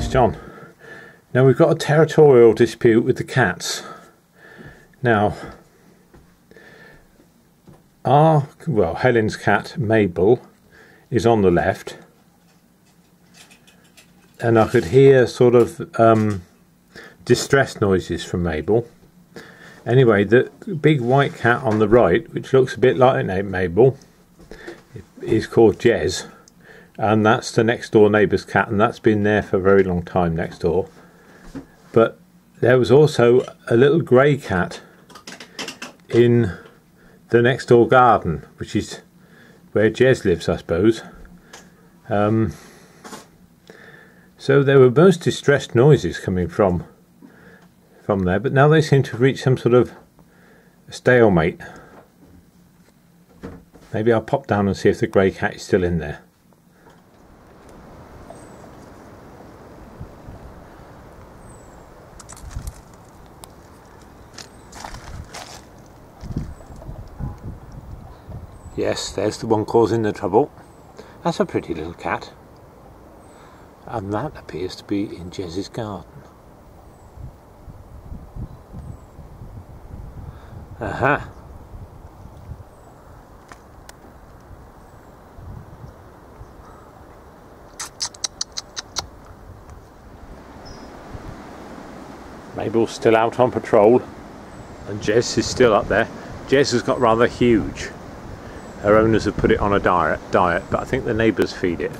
It's John. Now we've got a territorial dispute with the cats. Now, our, well, Helen's cat, Mabel, is on the left. And I could hear sort of um, distress noises from Mabel. Anyway, the big white cat on the right, which looks a bit like Mabel, is called Jez and that's the next door neighbour's cat, and that's been there for a very long time next door. But there was also a little grey cat in the next door garden, which is where Jez lives, I suppose. Um, so there were most distressed noises coming from from there, but now they seem to have reached some sort of stalemate. Maybe I'll pop down and see if the grey cat is still in there. Yes, there's the one causing the trouble. That's a pretty little cat. And that appears to be in Jez's garden. Aha. Mabel's still out on patrol and Jez is still up there. Jez has got rather huge. Her owners have put it on a diet, diet but I think the neighbours feed it.